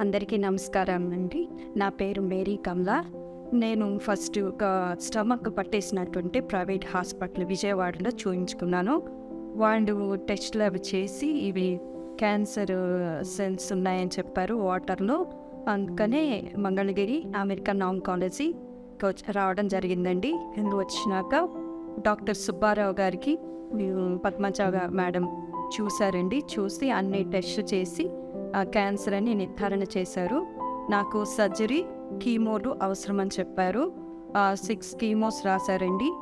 అందరికీ నమస్కారం అండి. నా పేరు మేరీ కమలా. నేను ఫస్ట్ ఒక స్టమక్ పట్టేసినటువంటి ప్రైవేట్ హాస్పిటల్ విజయవాడలో చూయించుకున్నాను. వాళ్ళు టెస్ట్లు అవి చేసి ఇవి క్యాన్సర్ సెల్స్ ఉన్నాయని చెప్పారు వాటర్లో. అందుకనే మంగళగిరి అమెరికన్ ఆంకాలజీ వచ్చి రావడం జరిగిందండి. ఇందు వచ్చినాక డాక్టర్ సుబ్బారావు గారికి మీరు పద్మజ మేడం చూశారండి. చూసి అన్ని టెస్ట్ చేసి క్యాన్సర్ అని నిర్ధారణ చేశారు. నాకు సర్జరీ కీమోలు అవసరమని చెప్పారు. సిక్స్ కీమోస్ రాశారండి.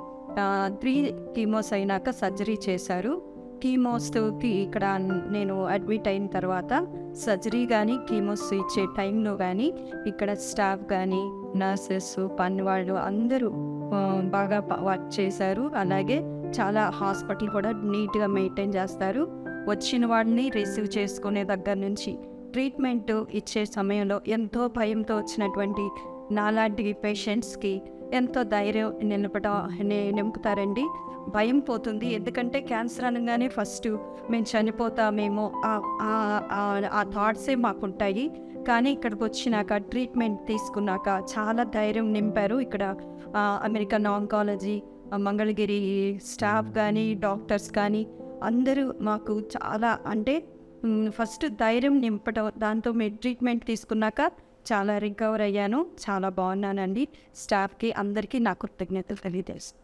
త్రీ కీమోస్ అయినాక సర్జరీ చేశారు. కీమోస్కి ఇక్కడ నేను అడ్మిట్ అయిన తర్వాత సర్జరీ కానీ కీమోస్ ఇచ్చే టైంలో కానీ ఇక్కడ స్టాఫ్ కానీ నర్సెస్ పని వాళ్ళు అందరూ బాగా వర్క్ చేశారు. అలాగే చాలా హాస్పిటల్ కూడా నీట్గా మెయింటైన్ చేస్తారు. వచ్చిన వాడిని రిసీవ్ చేసుకునే దగ్గర నుంచి ట్రీట్మెంట్ ఇచ్చే సమయంలో ఎంతో భయంతో వచ్చినటువంటి నాలాంటి పేషెంట్స్కి ఎంతో ధైర్యం నిలపడం నింపుతారండి. భయం పోతుంది. ఎందుకంటే క్యాన్సర్ అనగానే ఫస్ట్ మేము చనిపోతామేమో ఆ- ఆ- ఆ- థాట్సే మాకుంటాయి. కానీ ఇక్కడికి వచ్చినాక ట్రీట్మెంట్ తీసుకున్నాక చాలా ధైర్యం నింపారు. ఇక్కడ అమెరికన్ ఆంకాలజీ మంగళగిరి స్టాఫ్ కానీ డాక్టర్స్ కానీ అందరూ మాకు చాలా అంటే ఫస్ట్ ధైర్యం నింపడం దాంతో మేము ట్రీట్మెంట్ తీసుకున్నాక చాలా రికవర్ అయ్యాను. చాలా బాగున్నానండి. స్టాఫ్కి అందరికీ నా కృతజ్ఞతలు తెలియజేస్తాను